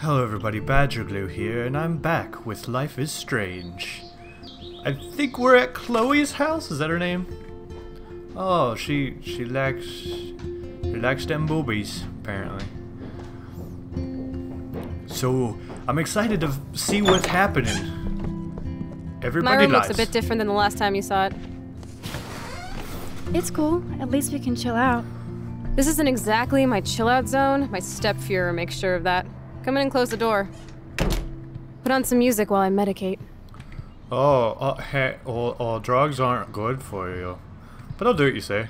Hello everybody, Badger Glue here, and I'm back with Life is Strange. I think we're at Chloe's house, is that her name? Oh, she she likes she likes them boobies, apparently. So I'm excited to see what's happening. My Everybody room lies. looks a bit different than the last time you saw it. It's cool. At least we can chill out. This isn't exactly my chill out zone. My step Fuhrer makes sure of that. Come in and close the door. Put on some music while I medicate. Oh, uh, hey, all, all drugs aren't good for you. But I'll do what you say.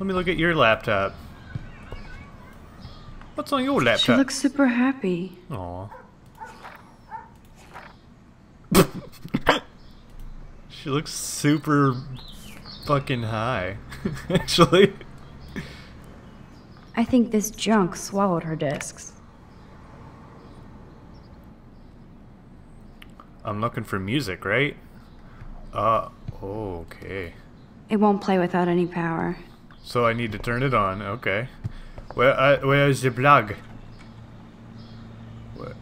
Let me look at your laptop. What's on your laptop? She looks super happy. Aw. she looks super fucking high, actually. I think this junk swallowed her discs. I'm looking for music, right? Uh, okay. It won't play without any power. So I need to turn it on, okay. Where, uh, where is the plug? What?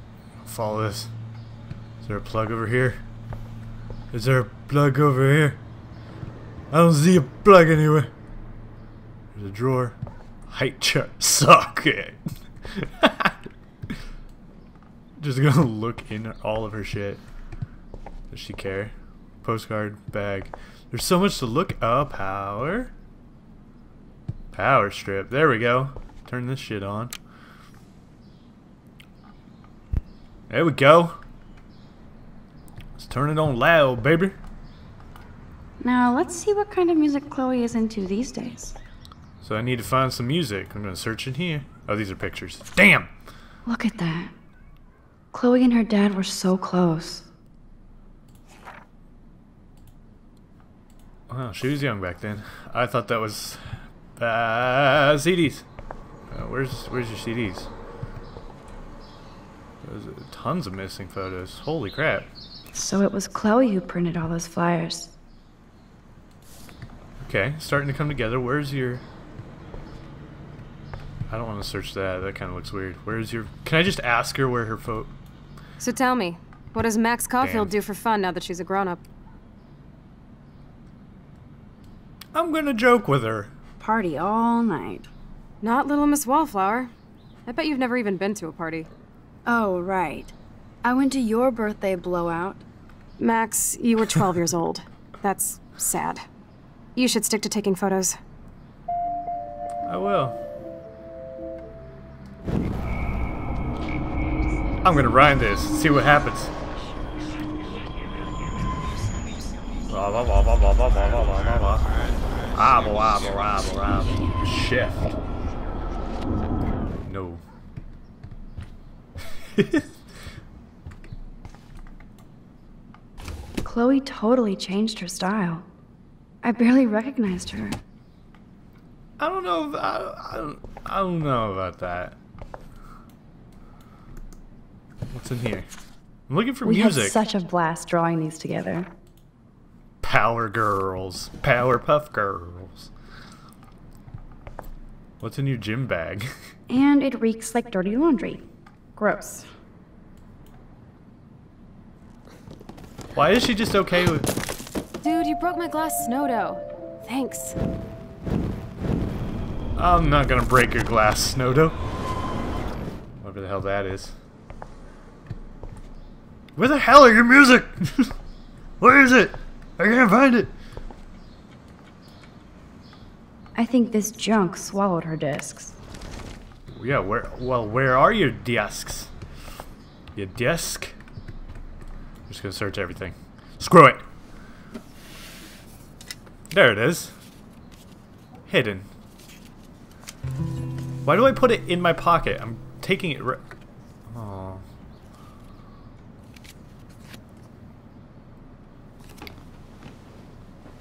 Follow this. Is there a plug over here? Is there a plug over here? I don't see a plug anywhere. There's a drawer. Height chart. Suck it. Just gonna look in all of her shit. Does she care? Postcard bag. There's so much to look. Oh, power. Power strip. There we go. Turn this shit on. There we go. Let's turn it on loud, baby. Now, let's see what kind of music Chloe is into these days. So I need to find some music. I'm gonna search in here. Oh, these are pictures. Damn! Look at that. Chloe and her dad were so close. Wow, she was young back then. I thought that was uh, CDs. Uh, where's where's your CDs? There's uh, tons of missing photos. Holy crap! So it was Chloe who printed all those flyers. Okay, starting to come together. Where's your? I don't want to search that. That kind of looks weird. Where's your? Can I just ask her where her photo? So tell me, what does Max Caulfield Damn. do for fun now that she's a grown up? I'm gonna joke with her. Party all night. Not little Miss Wallflower. I bet you've never even been to a party. Oh, right. I went to your birthday blowout. Max, you were 12 years old. That's sad. You should stick to taking photos. I will. I'm gonna rhyme this. See what happens. Abble, abble, abble, abble. Shift. No. Chloe totally changed her style. I barely recognized her. I don't know. If, I, I, don't, I don't know about that. What's in here? I'm looking for We music. had such a blast drawing these together. Power girls. Powerpuff girls. What's in your gym bag? And it reeks like dirty laundry. Gross. Why is she just okay with... Dude, you broke my glass snow dough. Thanks. I'm not gonna break your glass, Snowdo. Whatever the hell that is. Where the hell are your music? Where is it? I can't find it. I think this junk swallowed her discs. Yeah, where... Well, where are your discs? Your disc? I'm just gonna search everything. Screw it. There it is. Hidden. Why do I put it in my pocket? I'm taking it right... Oh.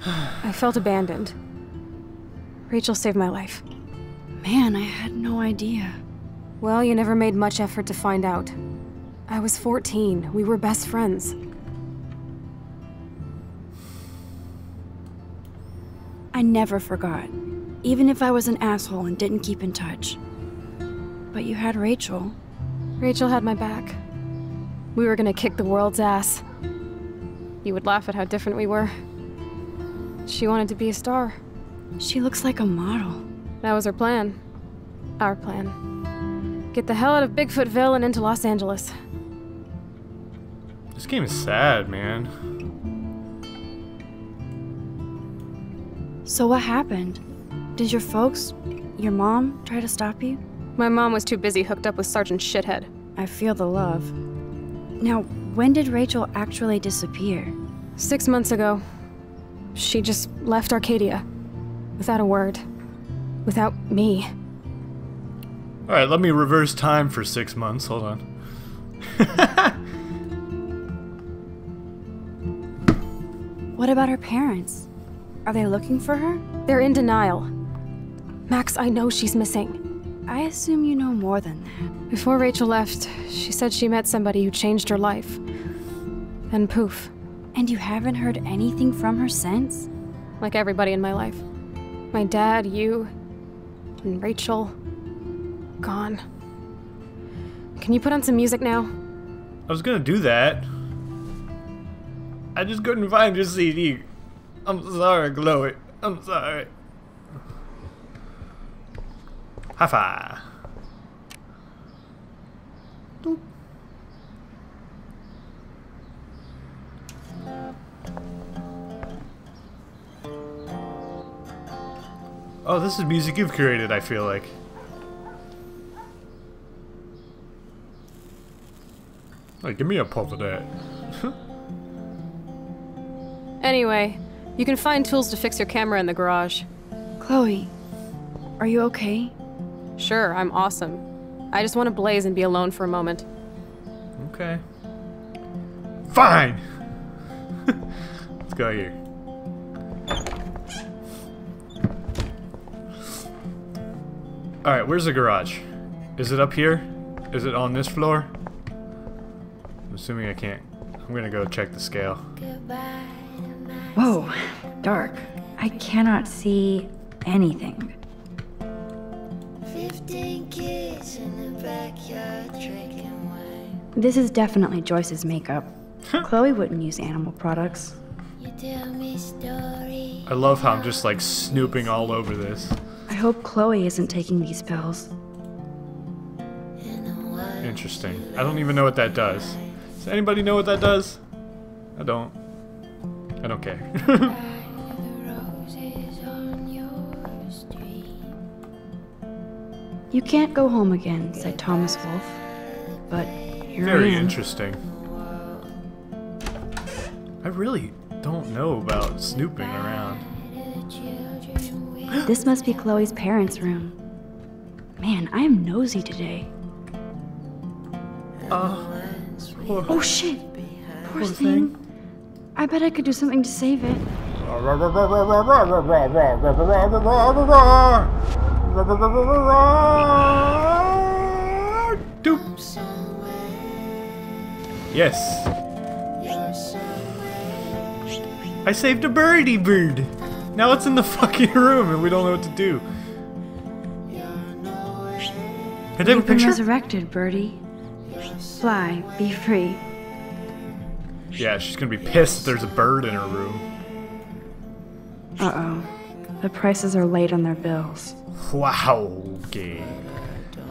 I felt abandoned. Rachel saved my life. Man, I had no idea. Well, you never made much effort to find out. I was 14. We were best friends. I never forgot, even if I was an asshole and didn't keep in touch. But you had Rachel. Rachel had my back. We were gonna kick the world's ass. You would laugh at how different we were. She wanted to be a star. She looks like a model. That was her plan. Our plan. Get the hell out of Bigfootville and into Los Angeles. This game is sad, man. So what happened? Did your folks, your mom, try to stop you? My mom was too busy hooked up with Sergeant Shithead. I feel the love. Now, when did Rachel actually disappear? Six months ago, she just left Arcadia. Without a word. Without me. Alright, let me reverse time for six months. Hold on. What about her parents? Are they looking for her? They're in denial. Max, I know she's missing. I assume you know more than that. Before Rachel left, she said she met somebody who changed her life. And poof, And you haven't heard anything from her since? like everybody in my life. My dad, you, and Rachel. Gone. Can you put on some music now? I was gonna do that. I just couldn't find your CD. I'm sorry, Chloe. I'm sorry. High five. Doop. Oh, this is music you've curated, I feel like. Hey, give me a puff of that. Anyway, you can find tools to fix your camera in the garage. Chloe, are you okay? Sure, I'm awesome. I just want to blaze and be alone for a moment. Okay. Fine! Let's go here. Alright, where's the garage? Is it up here? Is it on this floor? I'm assuming I can't. I'm gonna go check the scale. Whoa, dark. I cannot see anything. Fifteen kids in the backyard drinking wine. This is definitely Joyce's makeup. Chloe wouldn't use animal products. You tell me stories. I love how I'm just like snooping all over this. I hope Chloe isn't taking these pills. And the one Interesting. I don't even know what that does. Does anybody know what that does? I don't. I don't care. the roses on your street. You can't go home again, said Thomas Wolfe. But here Very I am. interesting. I really don't know about snooping around. The children we This must be Chloe's parents' room. Man, I am nosy today. Uh, poor, Oh shit! Poor poor thing. thing. I bet I could do something to save it. Doop. somewhere. Yes, I saved a birdie bird. Now it's in the fucking room and we don't know what to do. Can I take a picture? resurrected, Birdie. Fly, be free. Yeah, she's gonna be pissed if there's a bird in her room. Uh oh. The prices are late on their bills. Wow, okay.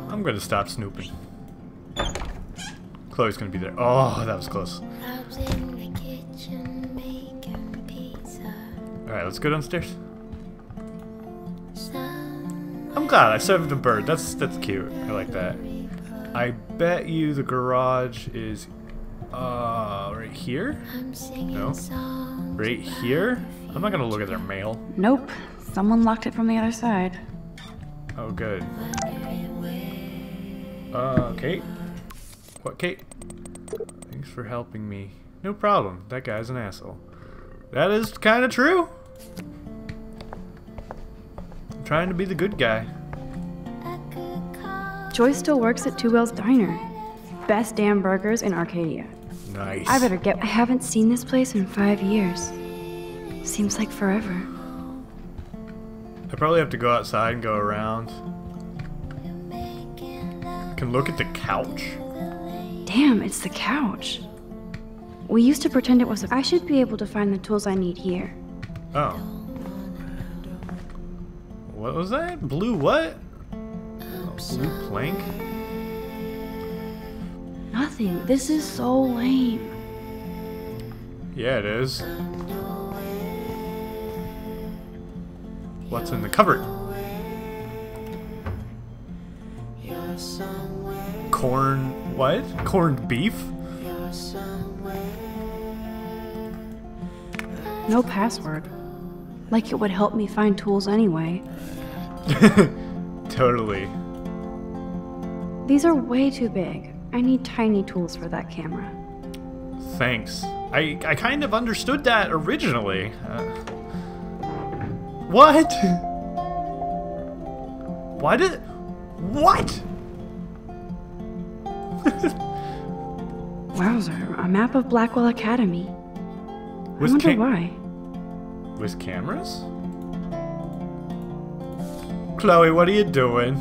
I'm gonna stop snooping. Chloe's gonna be there. Oh, that was close. Alright, let's go downstairs. I'm glad I saved the bird. That's that's cute. I like that. I bet you the garage is uh right here? I'm singing No. Right here? I'm not gonna look at their mail. Nope. Someone locked it from the other side. Oh good. Wondering where Uh, okay. What, Kate? Thanks for helping me. No problem. That guy's an asshole. That is kind of true. I'm trying to be the good guy. Joy still works at Two Whales Diner. Best damn burgers in Arcadia. Nice. I better get. I haven't seen this place in five years. Seems like forever. I probably have to go outside and go around. I Can look at the couch. Damn, it's the couch. We used to pretend it was a. I should be able to find the tools I need here. Oh. What was that? Blue what? Oh, blue plank? Nothing. This is so lame. Yeah, it is. What's in the cupboard? Corn. What? Corned beef? No password. Like it would help me find tools anyway. Totally. These are way too big. I need tiny tools for that camera. Thanks. I, I kind of understood that originally. Uh, what? Why did. What? Wowzer, a map of Blackwell Academy. Was I wonder why. With cameras? Chloe, what are you doing?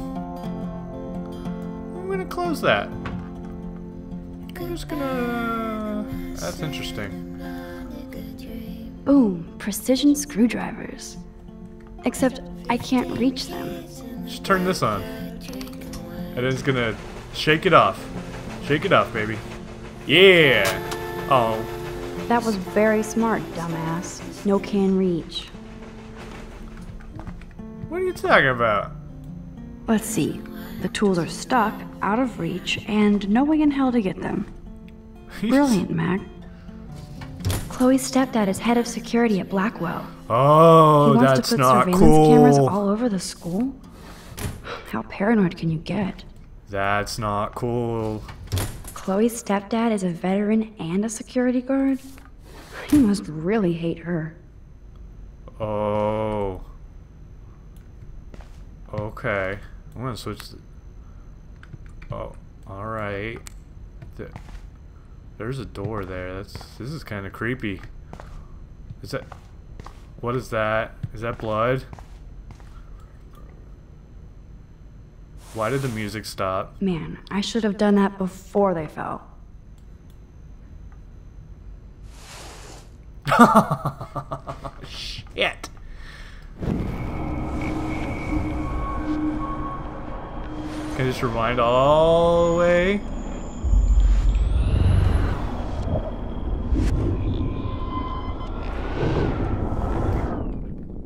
I'm gonna close that. I'm just gonna. That's interesting. Boom, precision screwdrivers. Except I can't reach them. Just turn this on. And it's gonna shake it off. Shake it off, baby. Yeah! Oh, That was very smart, dumbass. No can reach. what are you talking about? Let's see. The tools are stuck, out of reach, and no way in hell to get them. Brilliant, Mac. Chloe's stepdad is head of security at Blackwell. Oh, he wants that's to put not surveillance cameras all over the school? How paranoid can you get? That's not cool. Chloe's stepdad is a veteran and a security guard? He must really hate her. Oh. Okay. I'm gonna switch. Oh, all right. There's a door there. That's this is kind of creepy. Is that? What is that? Is that blood? Why did the music stop? Man, I should have done that before they fell. Shit. Can I just rewind all the way?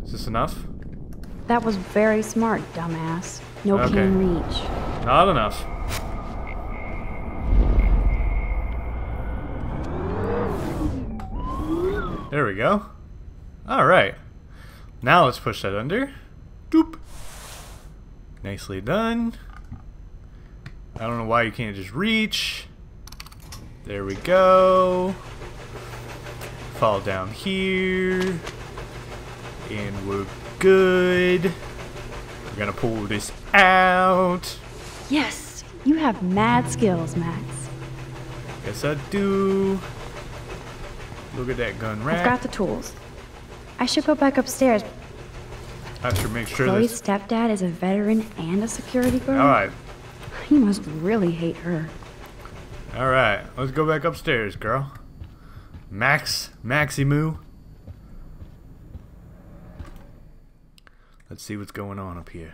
Is this enough? That was very smart, dumbass. No Okay. can reach. Not enough. There we go. Alright. Now let's push that under. Doop. Nicely done. I don't know why you can't just reach. There we go. Fall down here. And we're good. We're gonna pull this out. Yes, you have mad skills, Max. Yes, I do. Look at that gun rack. I've got the tools. I should go back upstairs. I should make sure Chloe's this. stepdad is a veteran and a security guard. All right, He must really hate her. all right. Let's go back upstairs, girl. Max, Maximu. Let's see what's going on up here.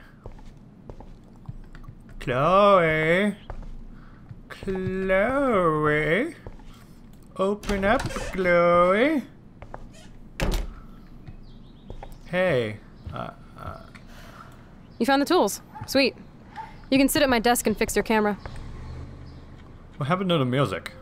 Chloe, Chloe, open up, Chloe. Hey, uh, You found the tools. Sweet. You can sit at my desk and fix your camera. what happened to the music?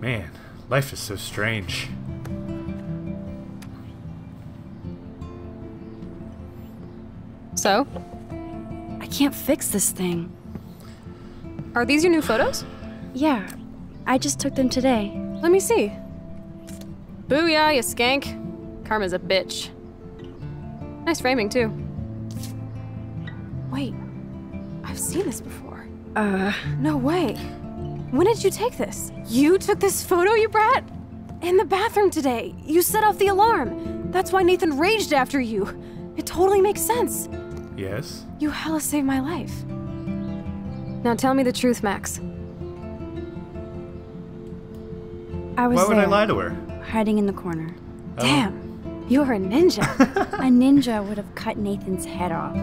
Man, life is so strange. So? I can't fix this thing. Are these your new photos? Yeah. I just took them today. Let me see. Booyah, you skank. Karma's a bitch. Nice framing, too. Wait, I've seen this before. Uh, No way. When did you take this? You took this photo, you brat? In the bathroom today. You set off the alarm. That's why Nathan raged after you. It totally makes sense. Yes. You hella saved my life. Now tell me the truth, Max. I was Why would there, I lie to her? hiding in the corner. Damn, you are a ninja. A ninja would have cut Nathan's head off.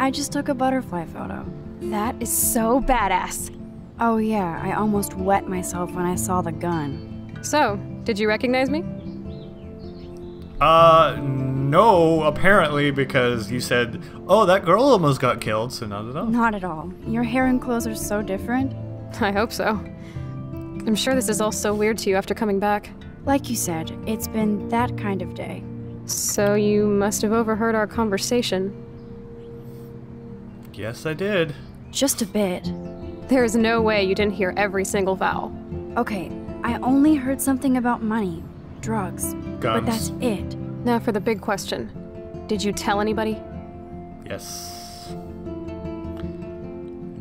I just took a butterfly photo. that is so badass. Oh yeah, I almost wet myself when I saw the gun. So, did you recognize me? Uh, no, apparently, because you said, oh, that girl almost got killed, so not at all. Not at all. Your hair and clothes are so different. I hope so. I'm sure this is all so weird to you after coming back. Like you said, it's been that kind of day. So you must have overheard our conversation. Yes, I did. Just a bit. There is no way you didn't hear every single vowel. Okay, I only heard something about money, drugs, but that's it. Now for the big question. Did you tell anybody? Yes.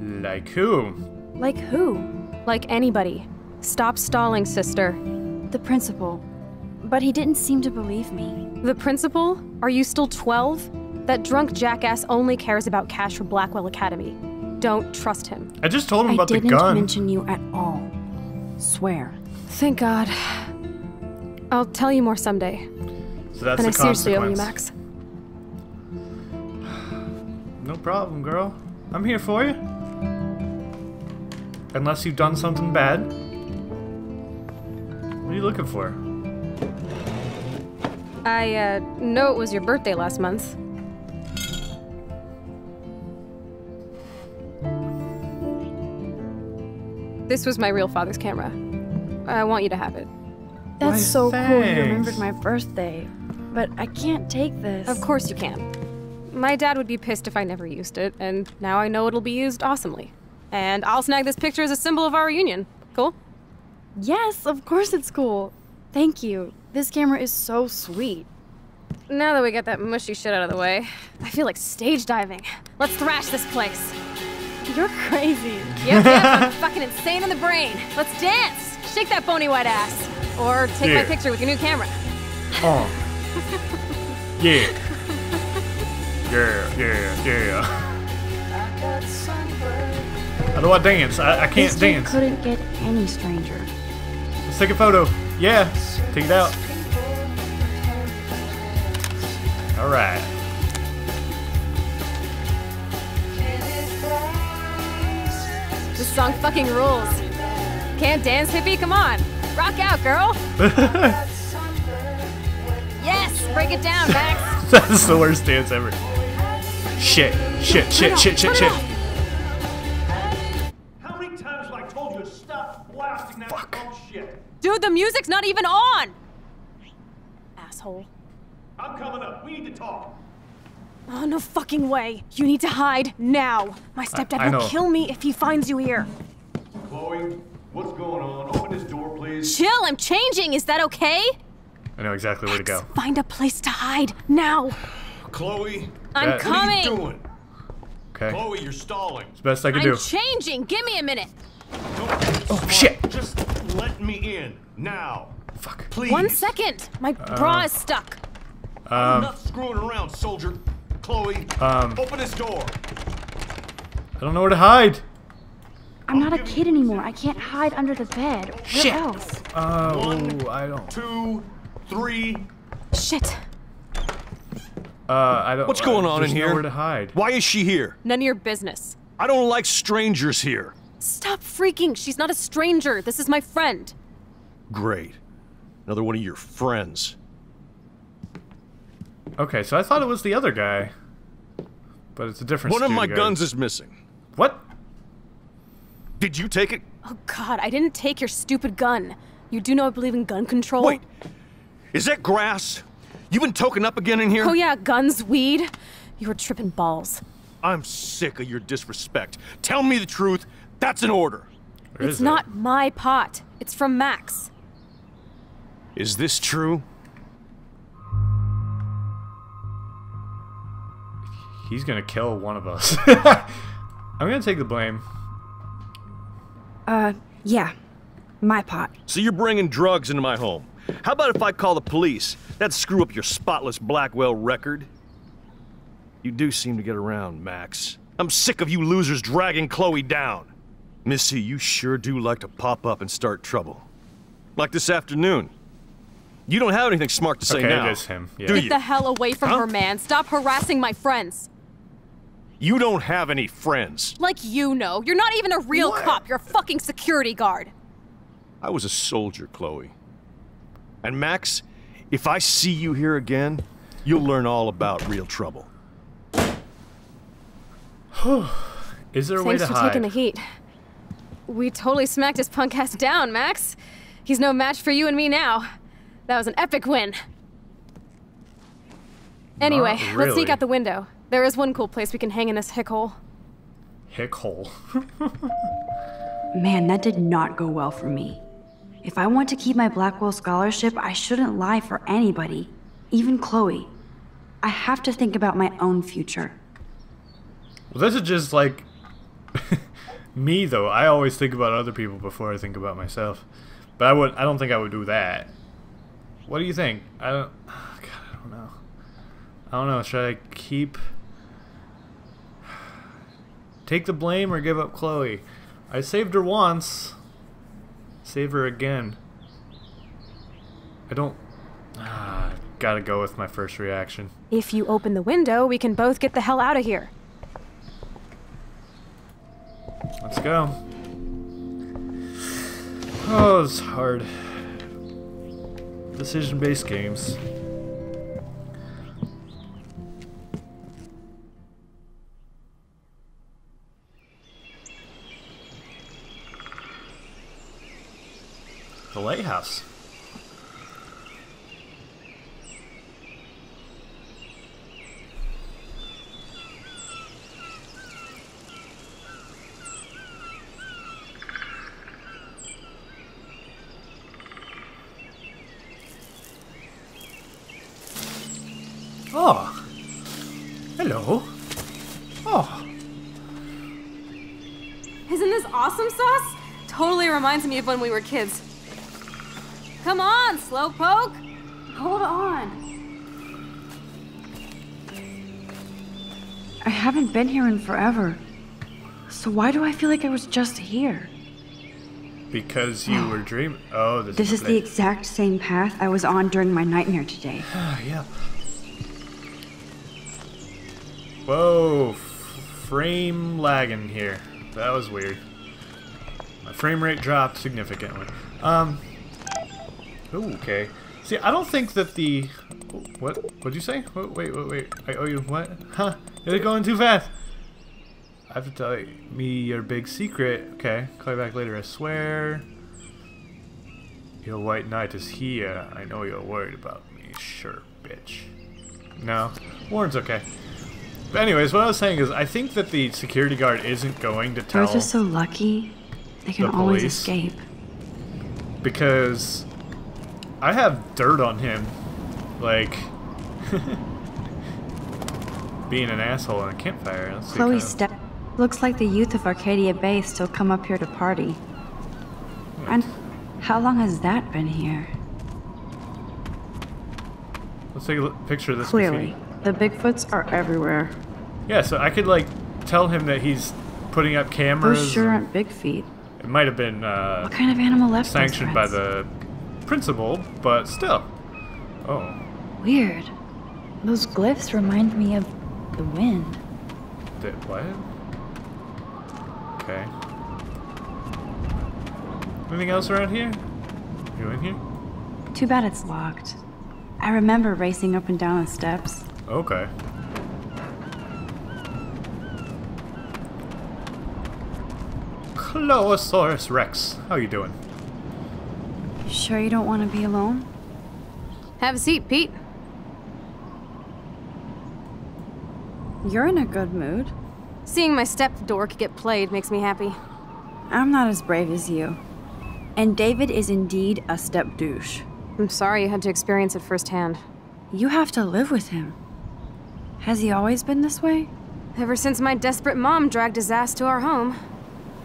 Like who? Like who? Like anybody. Stop stalling, sister. The principal. But he didn't seem to believe me. The principal? Are you still 12? That drunk jackass only cares about cash for Blackwell Academy. Don't trust him. I just told him I about the gun. I didn't mention you at all. Swear. Thank God. I'll tell you more someday. so that's and I the seriously owe you. Max. No problem, girl. I'm here for you. Unless you've done something bad. What are you looking for? I, uh, know it was your birthday last month. This was my real father's camera. I want you to have it. That's Why, so cool you remembered my birthday. But I can't take this. Of course you can. My dad would be pissed if I never used it, and now I know it'll be used awesomely. And I'll snag this picture as a symbol of our reunion. Cool? Yes, of course it's cool. Thank you. This camera is so sweet. Now that we got that mushy shit out of the way, I feel like stage diving. Let's thrash this place. You're crazy. Yep, yep, I'm fucking insane in the brain. Let's dance. Shake that bony white ass. Or take my picture with your new camera. Oh. yeah. Yeah, yeah, yeah. How do I dance? I, I can't this dance. couldn't get any stranger. Let's take a photo. Yeah. Take it out. Alright. This song fucking rules. Can't dance, hippie? Come on. Rock out, girl. yes, break it down, Max. That's the worst dance ever. Shit. Shit, shit, shit, shit, shit. How many times have I told you to stop blasting that Fuck. bullshit? Dude, the music's not even on. Asshole. I'm coming up. We need to talk. Oh, no fucking way. You need to hide now. My stepdad I will know. kill me if he finds you here. Chloe, what's going on? Open this door, please. Chill, I'm changing. Is that okay? I know exactly where to go. Find a place to hide now. Chloe, I'm coming. what are you doing? Okay. Chloe, you're stalling. It's the best I can I'm do. changing. Give me a minute. Don't oh, shit. Just let me in now, Fuck. please. One second. My Uh. bra is stuck. I'm not screwing around, soldier. Chloe, Um. open this door. I don't know where to hide. I'm not a kid anymore. I can't hide under the bed. Where Shit. else? Oh, One, I don't. Two, three. Shit. Uh, I don't. What's going uh, on in here? Nowhere to hide. Why is she here? None of your business. I don't like strangers here. Stop freaking. She's not a stranger. This is my friend. Great. Another one of your friends. Okay, so I thought it was the other guy, but it's a different. One of my studio. guns is missing. What? Did you take it? Oh god, I didn't take your stupid gun. You do know I believe in gun control? Wait. Is that grass? You been token up again in here? Oh yeah, guns, weed. You were tripping balls. I'm sick of your disrespect. Tell me the truth. That's an order. Or it's is it? not my pot. It's from Max. Is this true? He's gonna kill one of us. I'm gonna take the blame. Uh, yeah. My pot. So you're bringing drugs into my home. How about if I call the police? That'd screw up your spotless Blackwell record. You do seem to get around, Max. I'm sick of you losers dragging Chloe down. Missy, you sure do like to pop up and start trouble. Like this afternoon. You don't have anything smart to say Okay, now. it is him. Yeah. Do Get you? the hell away from Huh? her, man. Stop harassing my friends. You don't have any friends. Like you know. You're not even a real cop. You're a fucking security guard. I was a soldier, Chloe. And Max, if I see you here again, you'll learn all about real trouble. Is there a way Thanks to for hide? taking the heat. We totally smacked his punk ass down, Max. He's no match for you and me now. That was an epic win. Anyway, Not let's sneak out the window. There is one cool place we can hang in this hick hole. Hick hole. Man, that did not go well for me. If I want to keep my Blackwell scholarship, I shouldn't lie for anybody, even Chloe. I have to think about my own future. well, this is just like me though. I always think about other people before I think about myself. But I would. I don't think I would do that. What do you think? I don't. God, I don't know. I don't know. Should I keep? Take the blame or give up Chloe? I saved her once. Save her again. I don't. Ah, gotta go with my first reaction. If you open the window, we can both get the hell out of here. Let's go. Oh, it's hard. Decision based games. Lighthouse. Oh. Hello. Oh. Isn't this awesome sauce? Totally reminds me of when we were kids. Come on, Slowpoke! Hold on. I haven't been here in forever. So why do I feel like I was just here? Because you were dreaming. Oh, this, This is is the exact same path I was on during my nightmare today. Ah, yep. Whoa, f- frame lagging here. That was weird. My frame rate dropped significantly. Um. Ooh, okay. See, I don't think that the. What? What'd you say? Wait, wait, wait, wait. I owe you what? Huh? You're going too fast. I have to tell me your big secret. Okay, call you back later. I swear. Your white knight is here. I know you're worried about me. Sure, bitch. No, Warren's okay. But anyways, what I was saying is, I think that the security guard isn't going to tell Birds are so lucky. They can The always escape. because I have dirt on him, like being an asshole in a campfire. That's Chloe kind of- step looks like the youth of Arcadia Bay still come up here to party. And how long has that been here? Let's take a look, picture of this. Clearly, graffiti. the Bigfoots are everywhere. Yeah, so I could like tell him that he's putting up cameras. Those sure aren't big feet. It might have been uh, What kind of animal left sanctioned by the principal, but still. Oh, Weird. Those glyphs remind me of the wind. did what? Okay. Anything else around here? You in here? Too bad it's locked. I remember racing up and down the steps. Okay. Chloesaurus Rex, how you doing? You sure you don't want to be alone? Have a seat, Pete. You're in a good mood. Seeing my step dork get played makes me happy. I'm not as brave as you. And David is indeed a step douche. I'm sorry you had to experience it firsthand. You have to live with him. Has he always been this way? Ever since my desperate mom dragged his ass to our home,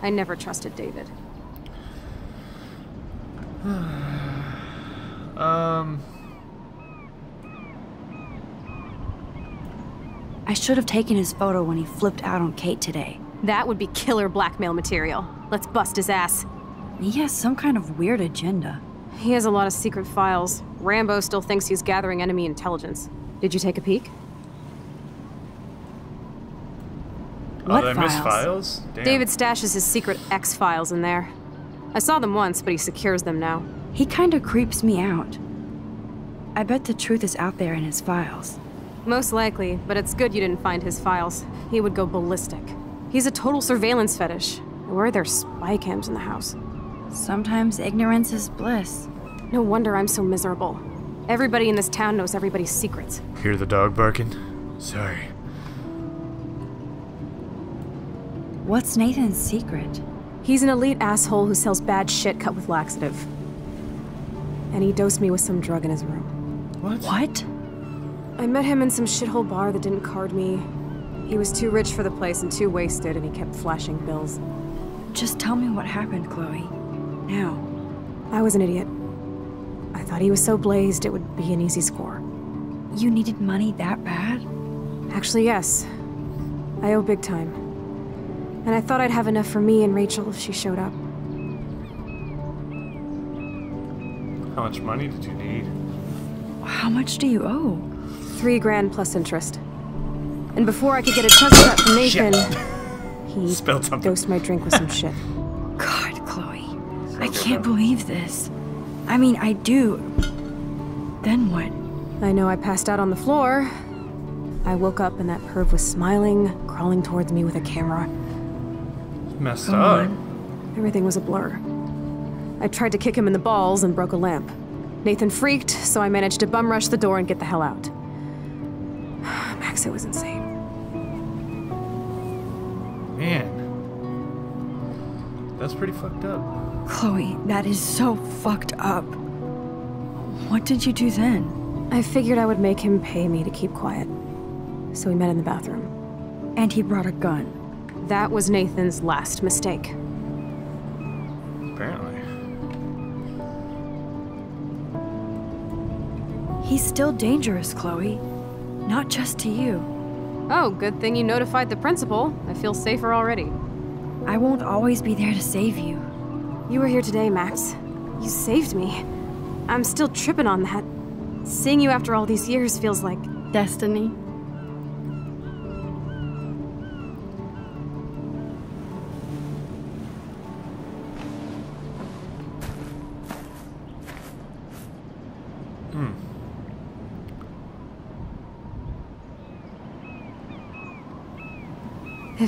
I never trusted David. Um, I should have taken his photo when he flipped out on Kate today. That would be killer blackmail material. Let's bust his ass. He has some kind of weird agenda. He has a lot of secret files. Rambo still thinks he's gathering enemy intelligence. Did you take a peek? oh, What did I miss files? files? Damn. David stashes his secret X files in there. I saw them once, but he secures them now. He kinda creeps me out. I bet the truth is out there in his files. Most likely, but it's good you didn't find his files. He would go ballistic. He's a total surveillance fetish. Where are there spy cams in the house? Sometimes ignorance is bliss. No wonder I'm so miserable. Everybody in this town knows everybody's secrets. Hear the dog barking? Sorry. What's Nathan's secret? He's an elite asshole who sells bad shit cut with laxative. And he dosed me with some drug in his room. What? What? I met him in some shithole bar that didn't card me. He was too rich for the place and too wasted, and he kept flashing bills. Just tell me what happened, Chloe. Now. I was an idiot. I thought he was so blazed it would be an easy score. You needed money that bad? Actually, yes. I owe big time. And I thought I'd have enough for me and Rachel if she showed up. How much money did you need? How much do you owe? Three grand plus interest. And before I could get a chunk of that from Nathan, he Spilled something. dosed my drink with some shit. God, Chloe. I can't believe this. I mean, I do. Then what? I know I passed out on the floor. I woke up and that perv was smiling, crawling towards me with a camera. Messed Go up. on. Everything was a blur. I tried to kick him in the balls and broke a lamp. Nathan freaked, so I managed to bum rush the door and get the hell out. Max, it was insane. Man. That's pretty fucked up. Chloe, that is so fucked up. What did you do then? I figured I would make him pay me to keep quiet. So we met in the bathroom. And he brought a gun. That was Nathan's last mistake. He's still dangerous, Chloe. Not just to you. Oh, good thing you notified the principal. I feel safer already. I won't always be there to save you. You were here today, Max. You saved me. I'm still tripping on that. Seeing you after all these years feels like Destiny.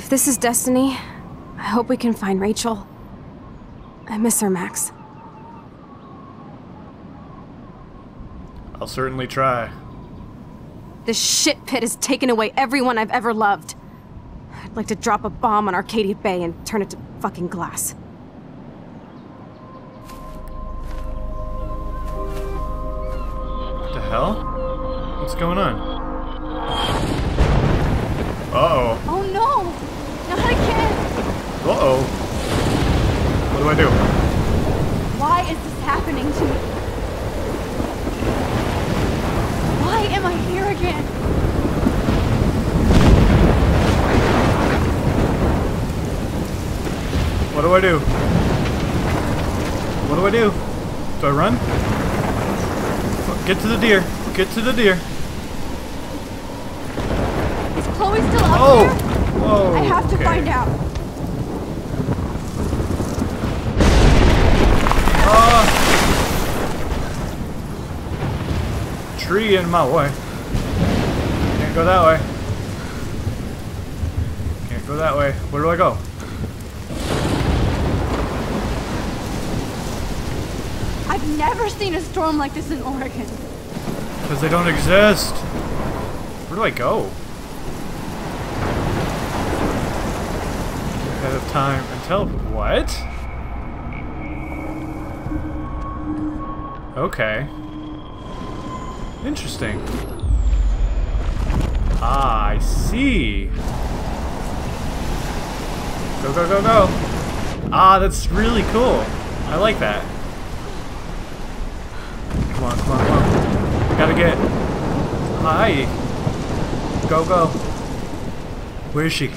If this is destiny, I hope we can find Rachel. I miss her, Max. I'll certainly try. This shit pit has taken away everyone I've ever loved. I'd like to drop a bomb on Arcadia Bay and turn it to fucking glass. What the hell? What's going on? Uh-oh. Oh no! Not again! Uh-oh. What do I do? Why is this happening to me? Why am I here again? What do I do? What do I do? Do I run? Get to the deer. Get to the deer. Is Chloe still up Oh! there? Whoa. I have to okay. find out. Tree in my way. Can't go that way. Can't go that way. Where do I go? I've never seen a storm like this in Oregon. Because they don't exist. Where do I go? ahead of time and teleport. What? Okay. Interesting. Ah, I see. Go, go, go, go. Ah, that's really cool. I like that. Come on, come on, come on. Gotta get. Hi. Go, go. Where is she?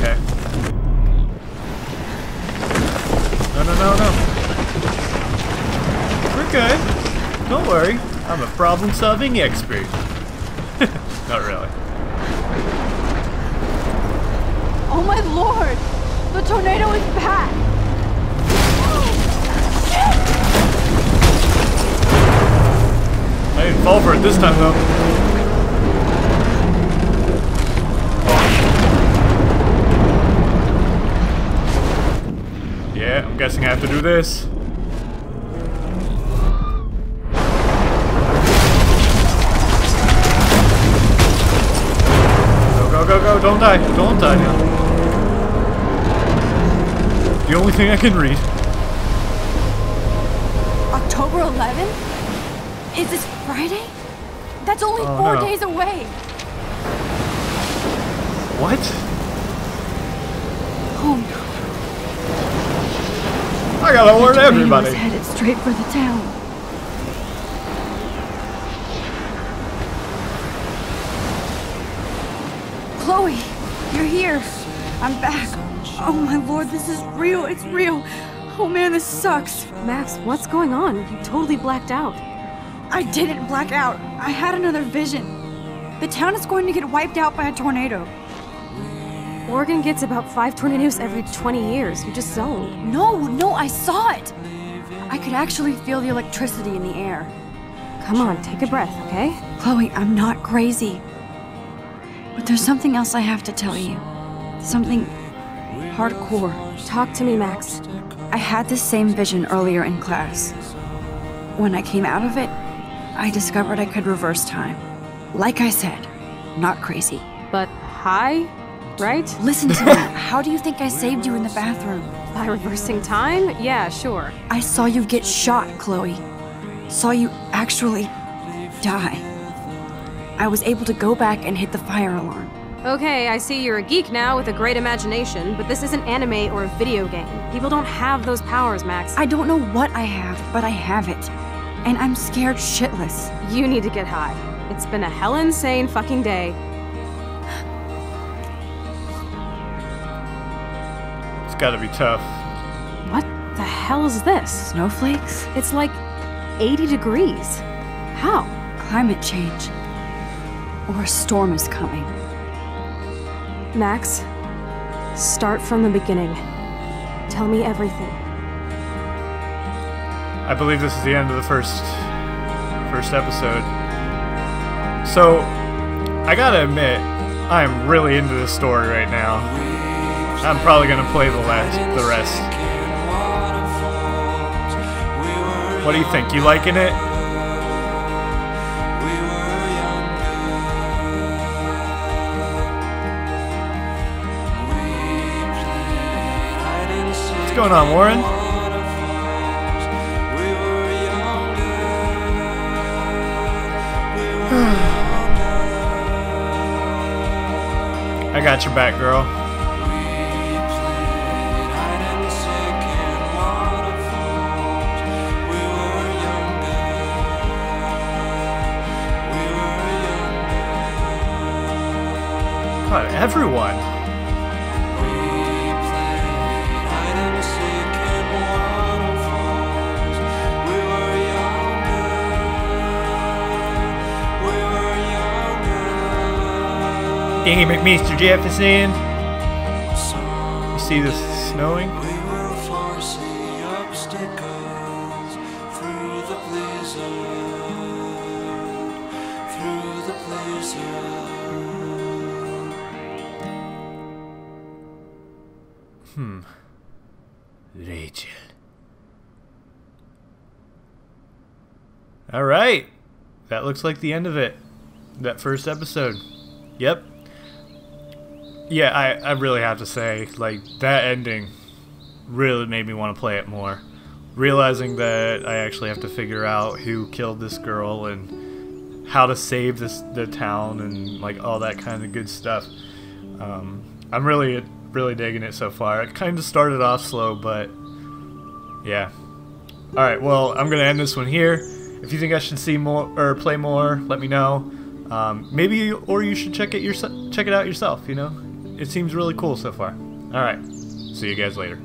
Okay. No, no, no, no. We're good. Don't worry. I'm a problem-solving expert. Not really. Oh my lord! The tornado is back! I didn't fall for it this time, though. Yeah, I'm guessing I have to do this. Die. Don't now. The only thing I can read. October 11th? Is this Friday? That's only Oh, four no. days away! What? Oh no. I gotta warn everybody. is headed straight for the town. Chloe, here. I'm back. Oh my lord, this is real. It's real. Oh man, this sucks. Max, what's going on? You totally blacked out. I didn't black out. I had another vision. The town is going to get wiped out by a tornado. Oregon gets about five tornadoes every 20 years. You just zoned. No, no, I saw it. I could actually feel the electricity in the air. Come on, take a breath, okay? Chloe, I'm not crazy. But there's something else I have to tell you. Something hardcore. Talk to me, Max. I had this same vision earlier in class. When I came out of it, I discovered I could reverse time. Like I said, not crazy. But high, right? Listen to me. How do you think I saved you in the bathroom? By reversing time? Yeah, sure. I saw you get shot, Chloe. Saw you actually die. I was able to go back and hit the fire alarm. Okay, I see you're a geek now with a great imagination, but this isn't anime or a video game. People don't have those powers, Max. I don't know what I have, but I have it. And I'm scared shitless. You need to get high. It's been a hell insane fucking day. It's gotta be tough. What the hell is this? Snowflakes? It's like 80 degrees. How? Climate change. Or a storm is coming. Max, start from the beginning. Tell me everything. I believe this is the end of the first first episode. So, I gotta admit, I am really into this story right now. I'm probably gonna play the last, the rest. What do you think? You liking it? What's going on, Warren? I got your back, girl. God, everyone. It, Mr. Jefferson. You see this snowing? Hmm. Rachel. All right. That looks like the end of it. That first episode. Yep. Yeah, I, I really have to say, like, that ending really made me want to play it more. Realizing that I actually have to figure out who killed this girl and how to save this the town and like all that kind of good stuff. Um, I'm really really digging it so far. It kind of started off slow, but yeah. All right, well, I'm gonna end this one here. If you think I should see more or play more, let me know. Um, maybe, or you should check it your check it out yourself. You know, it seems really cool so far. All right, see you guys later.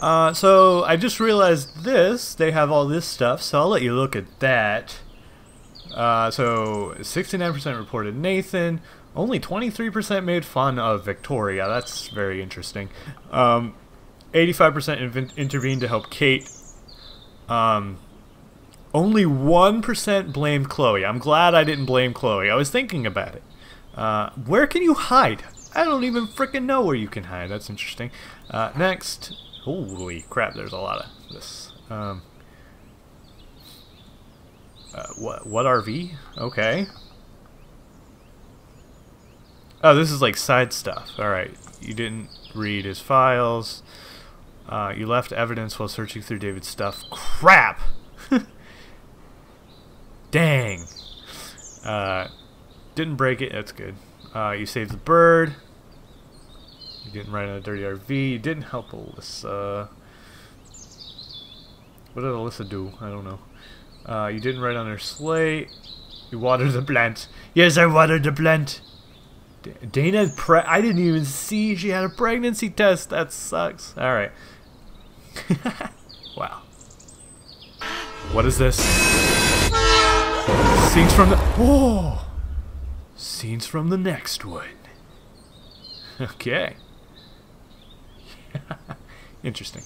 Uh, so I just realized this. They have all this stuff, so I'll let you look at that. Uh, so 69% reported Nathan. Only 23% made fun of Victoria. That's very interesting. Um, 85% intervened to help Kate. Um, only 1% blamed Chloe. I'm glad I didn't blame Chloe. I was thinking about it. Uh, where can you hide? I don't even freaking know where you can hide. That's interesting. Uh, next. Holy crap, there's a lot of this. Um, uh, what, what RV? Okay. Oh, this is like side stuff. Alright. You didn't read his files. Uh, you left evidence while searching through David's stuff. Crap! Dang. Uh, didn't break it. That's good. Uh, you saved the bird. You didn't ride on a dirty RV. You didn't help Alyssa. What did Alyssa do? I don't know. Uh, you didn't ride on her sleigh. You watered the plant. Yes, I watered the plant. D Dana, I didn't even see she had a pregnancy test. That sucks. All right. wow. What is this? Scenes from the... Oh! Scenes from the next one. Okay. Interesting.